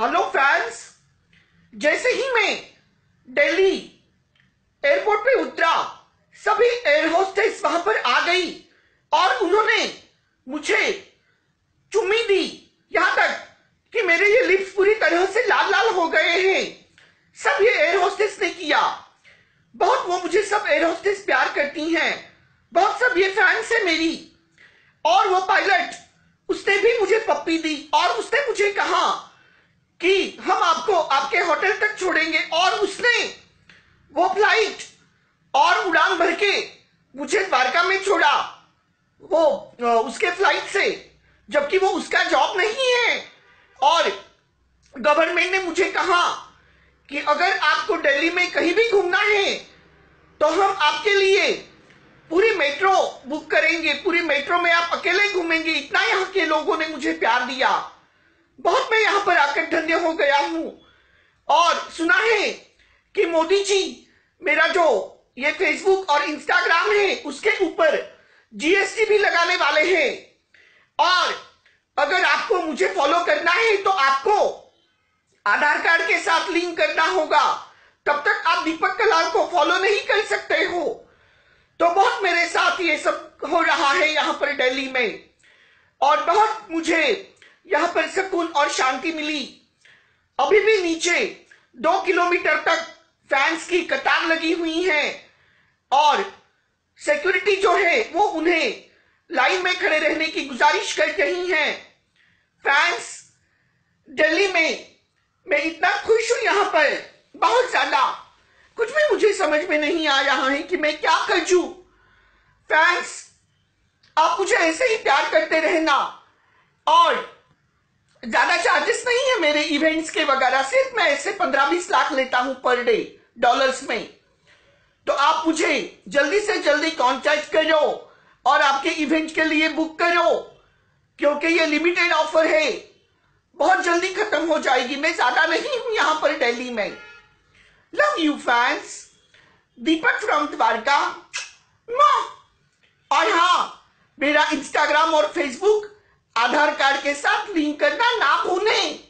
Hello fans जैसे ही मैं Delhi airport पे उतरा, सभी एयर होस्टेस वहाँ पर आ गई और उन्होंने मुझे चुम्मी दी। यहाँ तक कि मेरे ये लिप्स पूरी तरह से लाल लाल हो गए हैं। सब ये एयर होस्टेस ने किया। बहुत वो मुझे सब एयर होस्टेस प्यार करती हैं। बहुत सब ये फैंस है मेरी। और वो पायलट उसने भी मुझे पप्पी दी और उसने मुझे कहा कि हम आपको आपके होटल तक छोड़ेंगे और उसने वो फ़्लाइट और उड़ान भर के मुझे द्वारका में छोड़ा। वो उसके फ़्लाइट से, जबकि वो उसका जॉब नहीं है। और गवर्नमेंट ने मुझे कहा कि अगर आपको दिल्ली में कहीं भी घूमना है तो हम आपके लिए पूरी मेट्रो बुक करेंगे। पूरी मेट्रो में आप अकेले घूमेंगे। इतना यहाँ के लोगों ने मुझे प्यार दिया। बहुत मैं यहाँ पर आकर धन्य हो गया हूँ। और सुना है कि मोदी जी, मेरा जो ये फेसबुक और इंस्टाग्राम है, उसके ऊपर जीएसटी भी लगाने वाले हैं। और अगर आपको मुझे फॉलो करना है तो आपको आधार कार्ड के साथ लिंक करना होगा। तब तक आप दीपक कलाल को फॉलो नहीं कर सकते हो। तो बहुत मेरे साथ ये सब हो रहा है यहाँ पर दिल्ली में। और बहुत मुझे यहाँ पर सुकून और शांति मिली। अभी भी नीचे दो किलोमीटर तक फैंस की कतार लगी हुई है और सिक्योरिटी जो है, वो उन्हें लाइन में खड़े रहने की गुजारिश कर रही है। फैंस दिल्ली में, मैं इतना खुश हूँ यहाँ पर। बहुत ज़्यादा। कुछ भी मुझे समझ में नहीं आ रहा है कि मैं क्या कर जू। फैंस, आप मुझे ऐसे ही प्यार करते रहना और ज़्यादा चार्जेस नहीं है मेरे इवेंट्स के वगैरह सिर्फ़ मैं ऐसे पंद्रह बीस लाख लेता हूँ पर डे डॉलर्स में। तो आप मुझे जल्दी से जल्दी कांटेक्ट करो और आपके इवेंट के लिए बुक करो, क्योंकि ये लिमिटेड ऑफ़र है। बहुत जल्दी खत्म हो जाएगी। मैं ज़्यादा नहीं हूँ यहाँ पर दिल्ली में। Love you fans Deepak from Dwarka. और हाँ मेरा इंस्टाग्राम और फेसबुक आधार कार्ड के साथ लिंक करना ना भूलें।